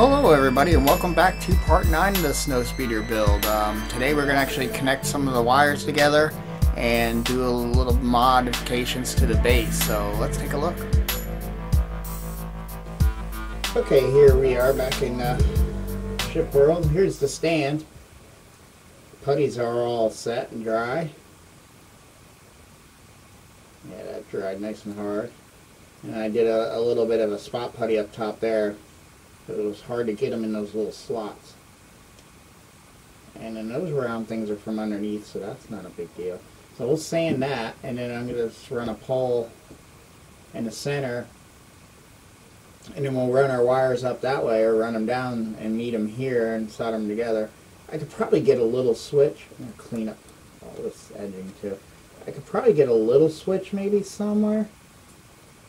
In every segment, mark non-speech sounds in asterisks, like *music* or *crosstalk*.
Hello everybody, and welcome back to part 9 of the Snowspeeder build. Um, today we're going to actually connect some of the wires together and do a little modifications to the base, so let's take a look. Okay, here we are back in uh, Ship World. Here's the stand. Putties are all set and dry. Yeah, that dried nice and hard. And I did a, a little bit of a spot putty up top there. It was hard to get them in those little slots. And then those round things are from underneath, so that's not a big deal. So we'll sand that, and then I'm going to run a pole in the center. And then we'll run our wires up that way, or run them down and meet them here and solder them together. I could probably get a little switch. I'm going to clean up all this edging too. I could probably get a little switch maybe somewhere.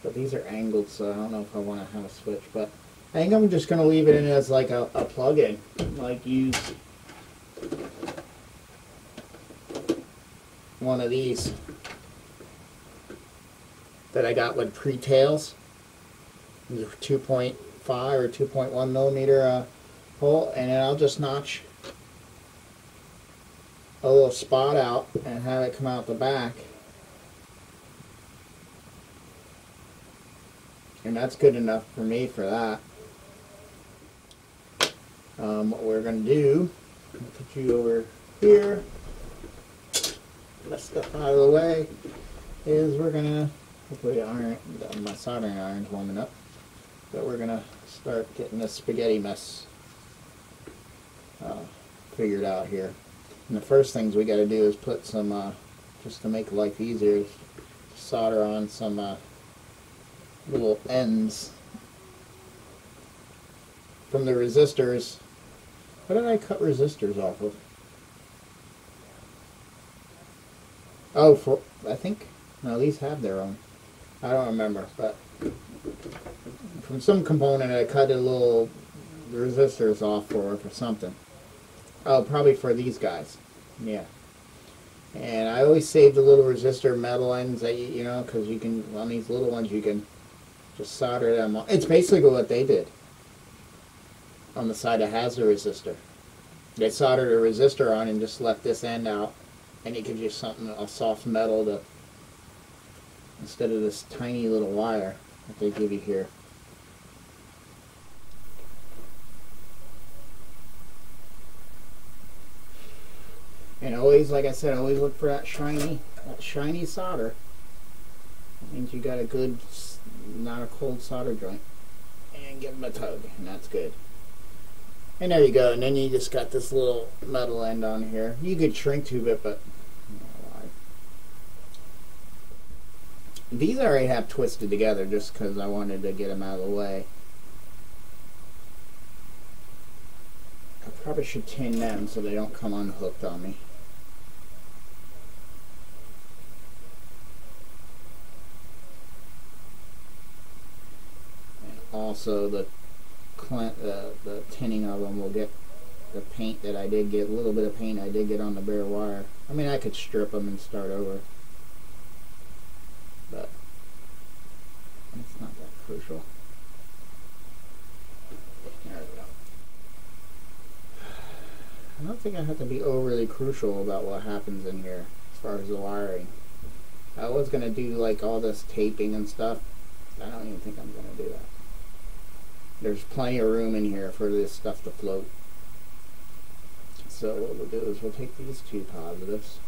But these are angled, so I don't know if I want to have a switch. But I think I'm just going to leave it in as like a, a plug-in. Like use one of these that I got with pigtails. These are 2.5 or 2.1 millimeter uh, hole. And then I'll just notch a little spot out and have it come out the back. And that's good enough for me for that. Um, what we're going to do, put you over here, let stuff out of the way, is we're going to, hopefully iron, my soldering iron's warming up, but we're going to start getting this spaghetti mess uh, figured out here. And the first things we got to do is put some, uh, just to make life easier, solder on some uh, little ends from the resistors. What did I cut resistors off of? Oh, for I think no, these have their own. I don't remember, but from some component I cut a little resistors off for for something. Oh, probably for these guys. Yeah. And I always save the little resistor metal ends that you, you know, because you can on these little ones you can just solder them on. It's basically what they did on the side that has the resistor. They soldered a resistor on and just left this end out, and it gives you something, a soft metal to, instead of this tiny little wire that they give you here. And always, like I said, always look for that shiny, that shiny solder. That means you got a good, not a cold solder joint. And give them a tug, and that's good. And there you go. And then you just got this little metal end on here. You could shrink tube it, but these I already have twisted together just because I wanted to get them out of the way. I probably should tin them so they don't come unhooked on me. And also the uh, the tinning of them will get the paint that I did get, a little bit of paint I did get on the bare wire. I mean, I could strip them and start over, but it's not that crucial. There we go. I don't think I have to be overly crucial about what happens in here as far as the wiring. I was going to do like all this taping and stuff. I don't even think I'm going to do that. There's plenty of room in here for this stuff to float. So what we'll do is we'll take these two positives.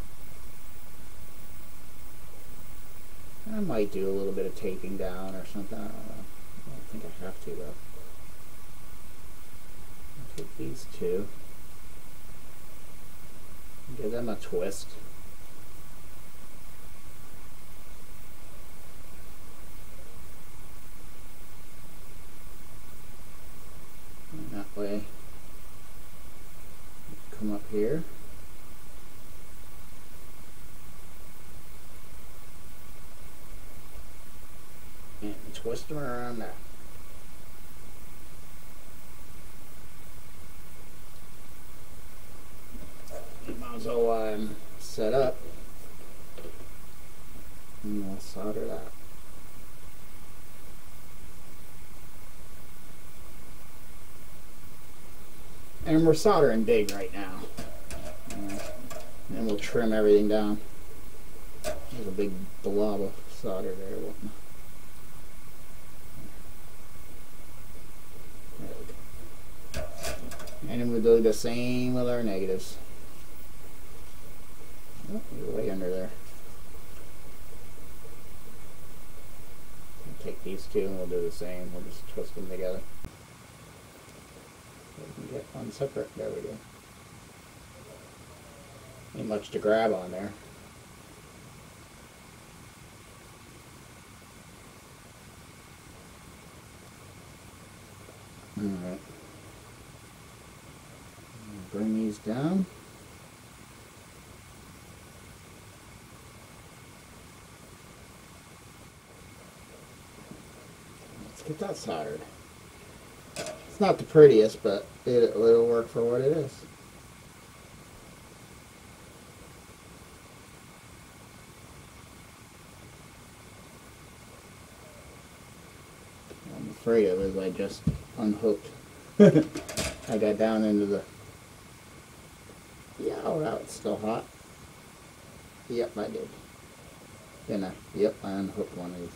I might do a little bit of taping down or something. I don't know. I don't think I have to though. I'll take these two. Give them a twist. Way. Come up here. And twist them around that. Might as well um, set up. And we'll solder that. And we're soldering big right now. And we'll trim everything down. There's a big blob of solder there. There. And then we'll do the same with our negatives. Oh, you're way under there. I'll take these two and we'll do the same. We'll just twist them together. We can get one separate. There we go. Ain't much to grab on there. Alright. Bring these down. Let's get that soldered. It's not the prettiest, but it, it'll work for what it is. I'm afraid of is I just unhooked. *laughs* I got down into the. Yeah, oh, now it's still hot. Yep, I did. Then I, yep, I unhooked one of these.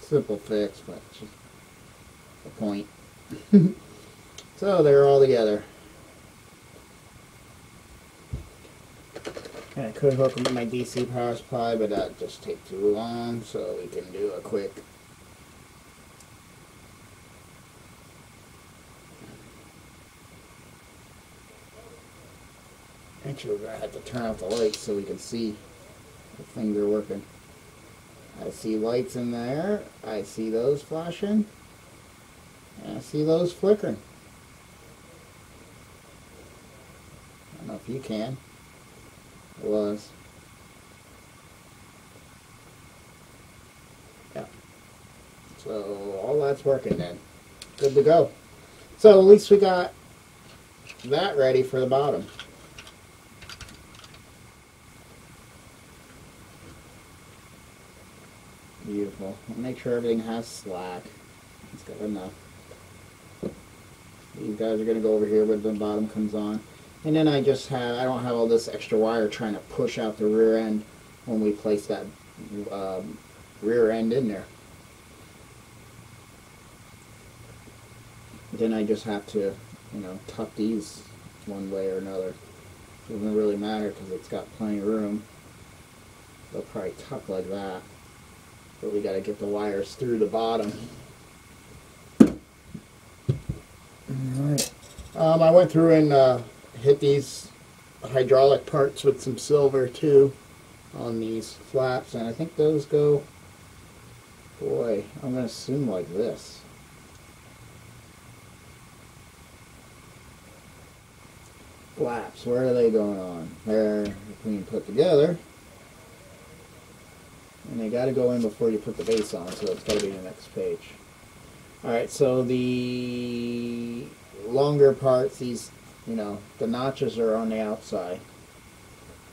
Simple fix, but just a point. *laughs* so they're all together. And I could hook them to my DC power supply, but that'd just take too long, so we can do a quick Actually, we're gonna have to turn off the lights so we can see the things are working. I see lights in there. I see those flashing. And I see those flickering. I don't know if you can. It was. Yeah. So all that's working then. Good to go. So at least we got that ready for the bottom. Beautiful. Make sure everything has slack. It's got enough. These guys are going to go over here where the bottom comes on. And then I just have, I don't have all this extra wire trying to push out the rear end when we place that um, rear end in there. Then I just have to, you know, tuck these one way or another. It Doesn't really matter because it's got plenty of room. They'll probably tuck like that. But we got to get the wires through the bottom. Alright. Um, I went through and uh, hit these hydraulic parts with some silver too on these flaps and I think those go boy I'm gonna assume like this flaps where are they going on they're being put together and they got to go in before you put the base on so it's got to be the next page alright so the longer parts these you know, the notches are on the outside.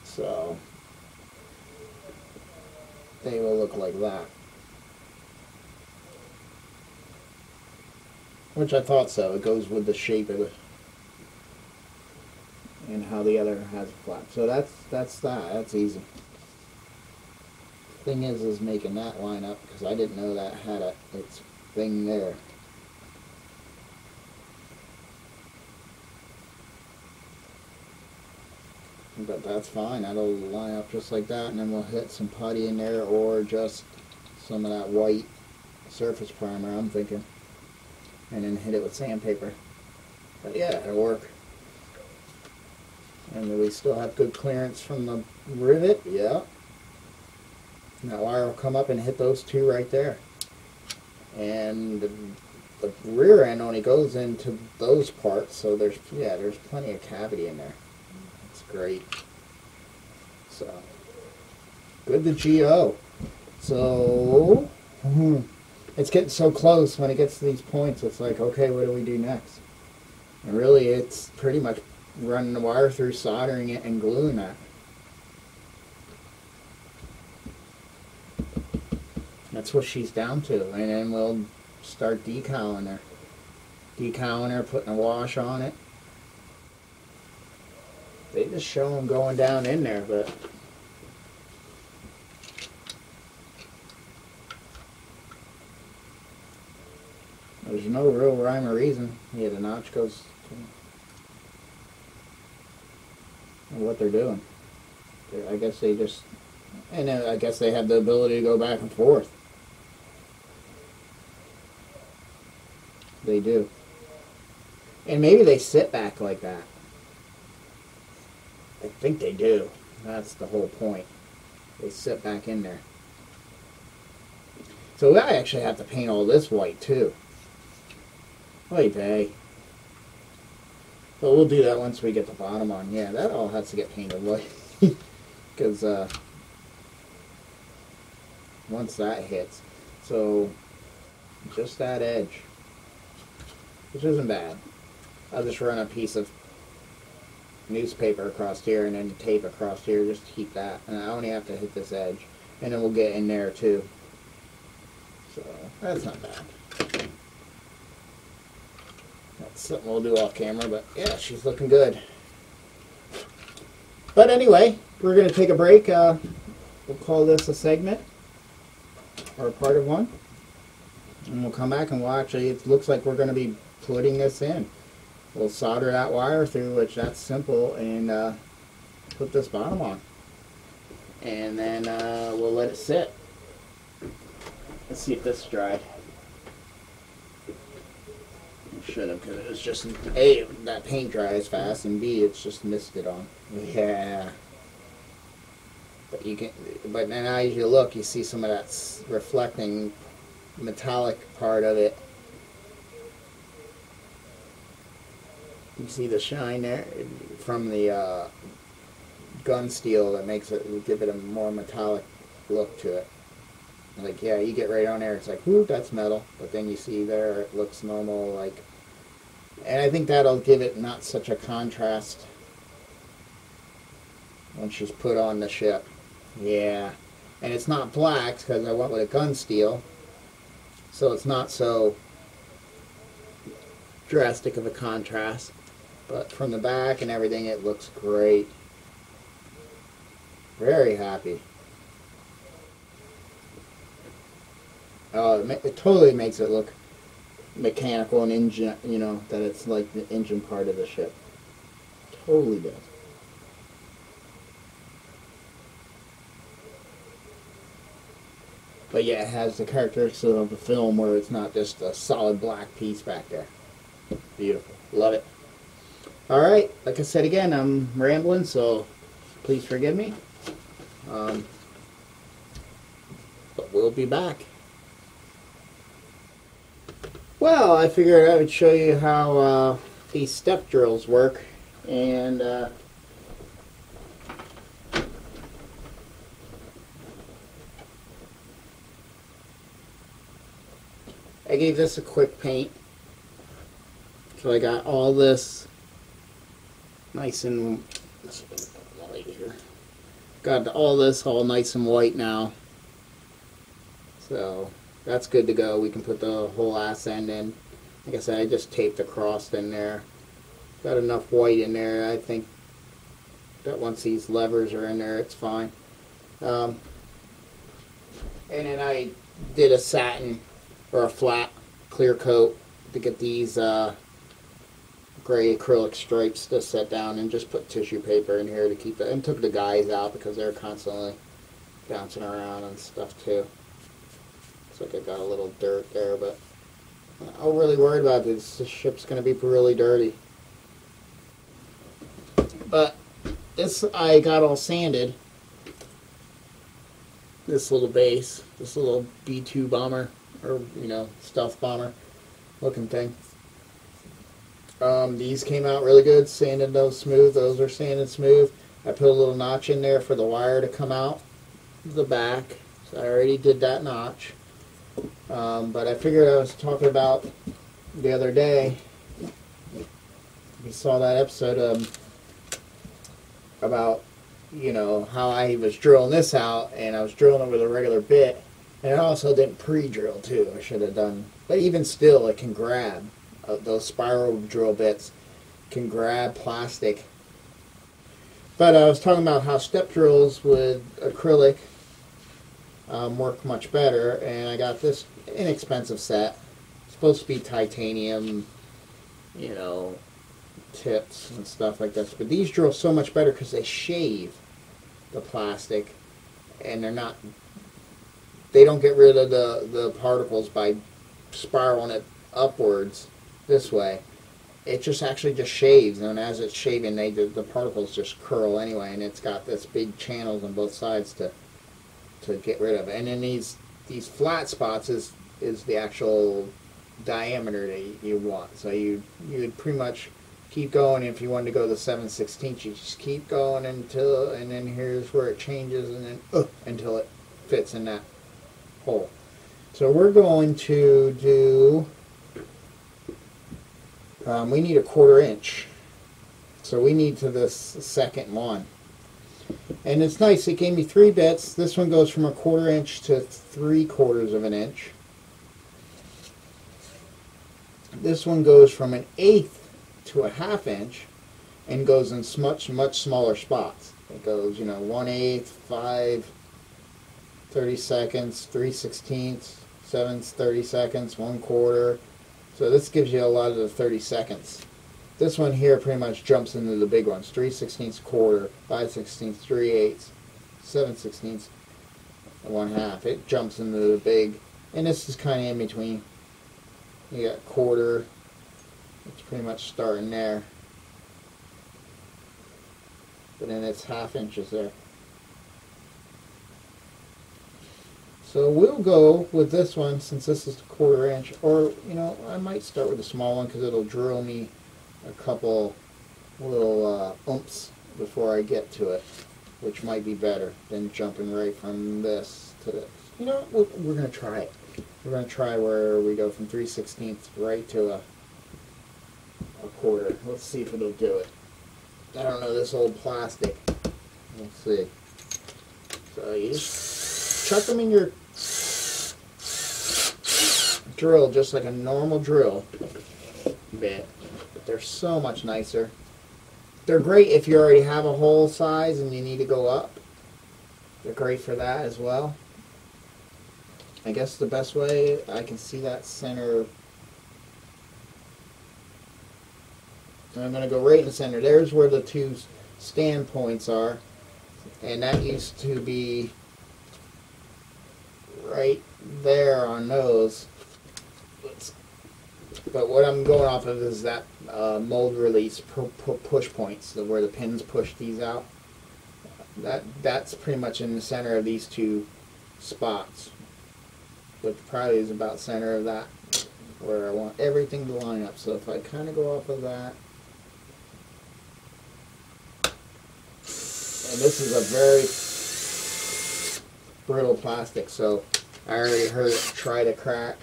So they will look like that. Which I thought so. It goes with the shape of it. And how the other has a flap. So that's that's that. That's easy. Thing is is making that line up because I didn't know that had a its thing there. but that's fine. That'll line up just like that, and then we'll hit some putty in there, or just some of that white surface primer, I'm thinking, and then hit it with sandpaper. But yeah, it'll work. And we still have good clearance from the rivet, yeah. And that wire will come up and hit those two right there. And the, the rear end only goes into those parts, so there's, yeah, there's plenty of cavity in there It's great. So, good to GO. So, hmm, it's getting so close when it gets to these points, it's like, okay, what do we do next? And really, it's pretty much running the wire through, soldering it, and gluing that. That's what she's down to. And then we'll start decaling her. Decaling her, putting a wash on it. They just show them going down in there, but there's no real rhyme or reason. Yeah, the notch goes what they're doing. I guess they just, and I guess they have the ability to go back and forth. They do. And maybe they sit back like that. I think they do. That's the whole point. They sit back in there. So I actually have to paint all this white too. Oy vey. But we'll do that once we get the bottom on. Yeah, that all has to get painted white. *laughs* Because uh, once that hits. So just that edge. Which isn't bad. I'll just run a piece of newspaper across here and then tape across here just to keep that. And I only have to hit this edge. And then we'll get in there too. So that's not bad. That's something we'll do off camera, but yeah, she's looking good. But anyway, we're going to take a break. Uh, we'll call this a segment or a part of one. And we'll come back and actually, it looks like we're going to be putting this in. We'll solder that wire through, which that's simple, and uh, put this bottom on. And then uh, we'll let it sit. Let's see if this dried. Should have, because it was just A, that paint dries fast, and B, it's just misted on. Yeah. But you can, but then as you look, you see some of that reflecting metallic part of it You see the shine there from the uh, gun steel that makes it give it a more metallic look to it. Like yeah, you get right on there, it's like whoo, that's metal. But then you see there, it looks normal. Like, and I think that'll give it not such a contrast when she's put on the ship. Yeah, and it's not black because I went with a gun steel, so it's not so drastic of a contrast. But from the back and everything, it looks great. Very happy. Uh, it, it totally makes it look mechanical and engine, you know, that it's like the engine part of the ship. Totally does. But yeah, it has the characteristics of the film where it's not just a solid black piece back there. Beautiful. Love it. All right, like I said again, I'm rambling, so please forgive me. Um, but we'll be back. Well, I figured I would show you how uh, these step drills work, and uh, I gave this a quick paint. So I got all this nice and. Got all this all nice and white now. So that's good to go. We can put the whole ass end in. Like I said, I just taped across in there. Got enough white in there. I think that once these levers are in there, it's fine. Um, and then I did a satin or a flat clear coat to get these uh, gray acrylic stripes to set down and just put tissue paper in here to keep it and took the guys out because they're constantly bouncing around and stuff too. Looks like I got a little dirt there, but I'm really worried about this. This ship's going to be really dirty. But this I got all sanded. This little base, this little B-2 bomber, or you know, stealth bomber looking thing. Um, these came out really good, sanded those smooth. Those are sanded smooth. I put a little notch in there for the wire to come out the back. So I already did that notch. Um, but I figured I was talking about the other day. We saw that episode um, about, you know, how I was drilling this out and I was drilling it with a regular bit And it also didn't pre-drill too. I should have done, but even still, it can grab uh, those spiral drill bits can grab plastic. But I was talking about how step drills with acrylic um, work much better, and I got this inexpensive set. It's supposed to be titanium, you know, tips and stuff like this. But these drill so much better because they shave the plastic, and they're not. They don't get rid of the the particles by spiraling it upwards this way. It just actually just shaves, and as it's shaving, they the, the particles just curl anyway, and it's got this big channels on both sides to to get rid of. And then these these flat spots is is the actual diameter that you, want. So you you would pretty much keep going. If you wanted to go to 7 16 you just keep going until, and then here's where it changes, and then uh, until it fits in that So we're going to do, um, we need a quarter inch. So we need to this second one. And it's nice, it gave me three bits. This one goes from a quarter inch to three quarters of an inch. This one goes from an eighth to a half inch and goes in much, much smaller spots. It goes, you know, one eighth, five, 30 seconds, three sixteenths, seven thirty seconds, one quarter. So this gives you a lot of the 30 seconds. This one here pretty much jumps into the big ones. 3 sixteenths quarter, 5 sixteenths, 3 eighths, 7 sixteenths, and 1 half. It jumps into the big, and this is kind of in between. You got quarter, it's pretty much starting there. But then it's half inches there. So we'll go with this one since this is a quarter inch, or you know, I might start with a small one because it'll drill me a couple little uh, before I get to it, which might be better than jumping right from this to this. You know, we're, we're going to try it. We're going to try where we go from 3 16ths right to a, a quarter. Let's see if it'll do it. I don't know this old plastic. Let's see. So you just chuck them in your drill just like a normal drill bit. but They're so much nicer. They're great if you already have a hole size and you need to go up. They're great for that as well. I guess the best way I can see that center. I'm going to go right in the center. There's where the two stand points are. And that used to be right there on those. But what I'm going off of is that uh, mold release push points, the, where the pins push these out. That That's pretty much in the center of these two spots. But probably is about center of that where I want everything to line up. So if I kind of go off of that, and this is a very brittle plastic, so I already heard it try to crack.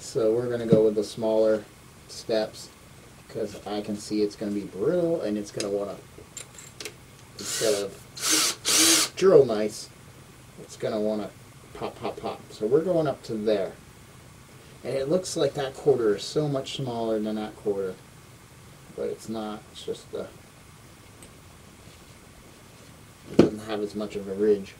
So we're going to go with the smaller steps because I can see it's going to be brittle and it's going to want to, instead of drill nice, it's going to want to pop, pop, pop. So we're going up to there. And it looks like that quarter is so much smaller than that quarter. But it's not. It's just the... It doesn't have as much of a ridge.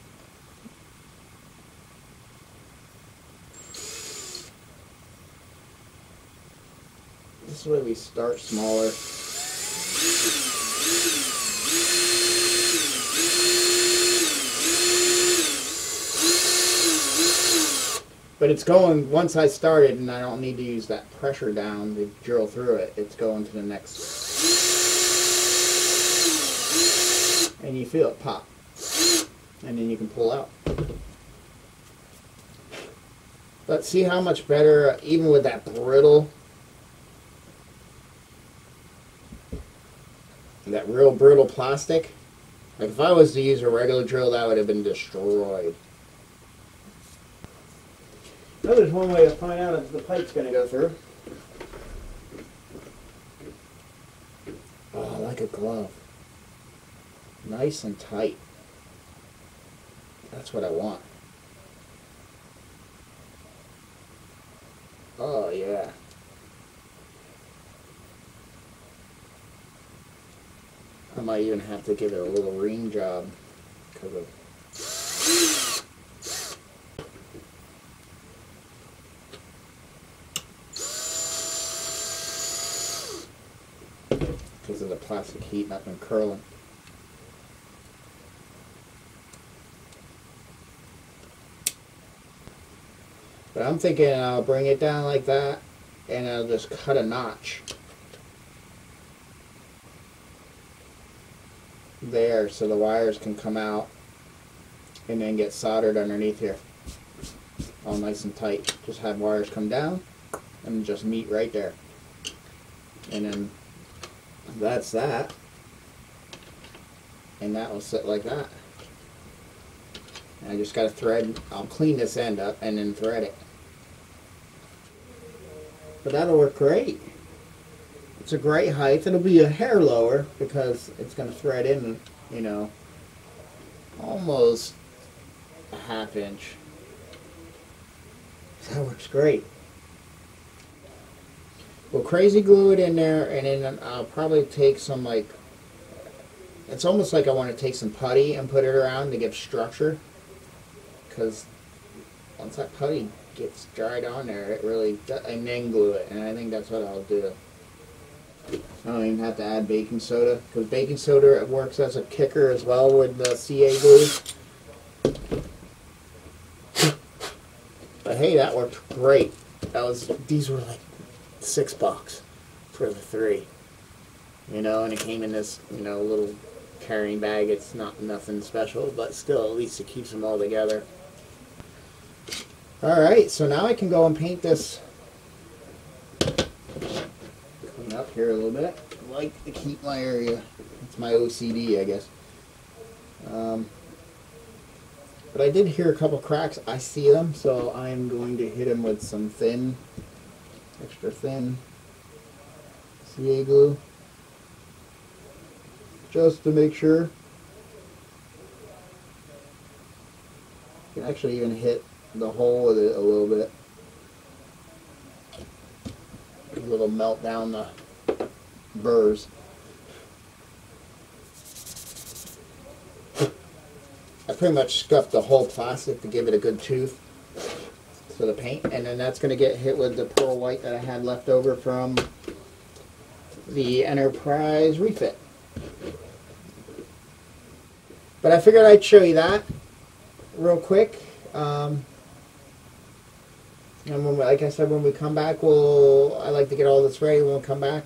This is where we start smaller. But it's going, once I started and I don't need to use that pressure down to drill through it, it's going to the next. And you feel it pop. And then you can pull out. But see how much better, even with that brittle That real brittle plastic. Like if I was to use a regular drill, that would have been destroyed. Now there's one way to find out if the pipe's going to go through. Oh, like a glove. Nice and tight. That's what I want. Oh, yeah. I might even have to give it a little ring job because of because of the plastic heat not been curling. But I'm thinking I'll bring it down like that and I'll just cut a notch there so the wires can come out and then get soldered underneath here. All nice and tight. Just have wires come down and just meet right there. And then that's that. And that will sit like that. And I just got to thread I'll clean this end up and then thread it. But that'll work great it's a great height. It'll be a hair lower because it's going to thread in, you know, almost a half inch. That works great. We'll crazy glue it in there and then I'll probably take some like, it's almost like I want to take some putty and put it around to give structure. Because once that putty gets dried on there, it really, and then glue it. And I think that's what I'll do. I don't even have to add baking soda because baking soda works as a kicker as well with the CA glue. But hey, that worked great. That was these were like six bucks for the three, you know, and it came in this you know little carrying bag. It's not nothing special, but still at least it keeps them all together. All right, so now I can go and paint this up here a little bit. I like to keep my area. It's my OCD, I guess. Um, but I did hear a couple cracks. I see them, so I'm going to hit them with some thin, extra thin CA glue. Just to make sure. You can actually even hit the hole with it a little bit. A little melt down the burrs. I pretty much scuffed the whole plastic to give it a good tooth for the paint, and then that's going to get hit with the pearl white that I had left over from the Enterprise refit. But I figured I'd show you that real quick. Um, and when we, like I said, when we come back, we'll I like to get all this ready when we come back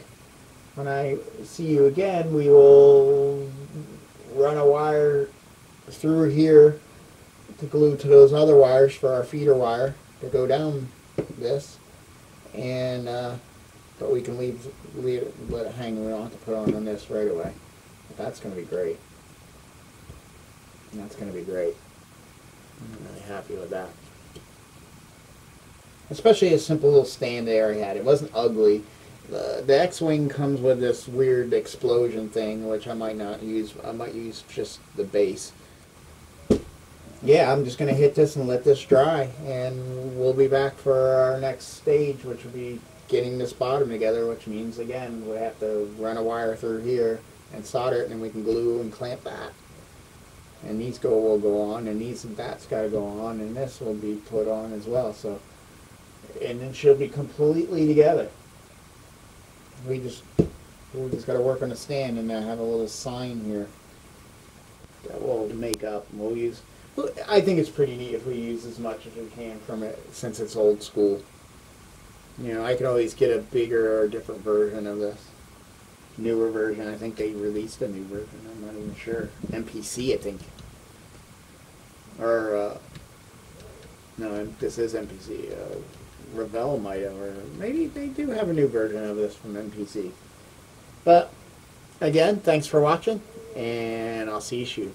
when I see you again, we will run a wire through here to glue to those other wires for our feeder wire to go down this. And, uh, but we can leave, leave let it hang. We don't have to put on on this right away. But that's going to be great. That's going to be great. I'm really happy with that. Especially a simple little stand there I had. It wasn't ugly the, the X-wing comes with this weird explosion thing, which I might not use. I might use just the base. Yeah, I'm just going to hit this and let this dry, and we'll be back for our next stage, which will be getting this bottom together, which means, again, we have to run a wire through here and solder it, and we can glue and clamp that. And these go will go on, and these and that's got to go on, and this will be put on as well. So, and then she'll be completely together we just we just got to work on the stand and I have a little sign here that we'll make up. We'll use. I think it's pretty neat if we use as much as we can from it since it's old school. You know, I could always get a bigger or different version of this. Newer version. I think they released a new version. I'm not even sure. MPC, I think. Or, uh, no, this is MPC. Uh, Revell might have, or maybe they do have a new version of this from MPC. But again, thanks for watching, and I'll see you soon.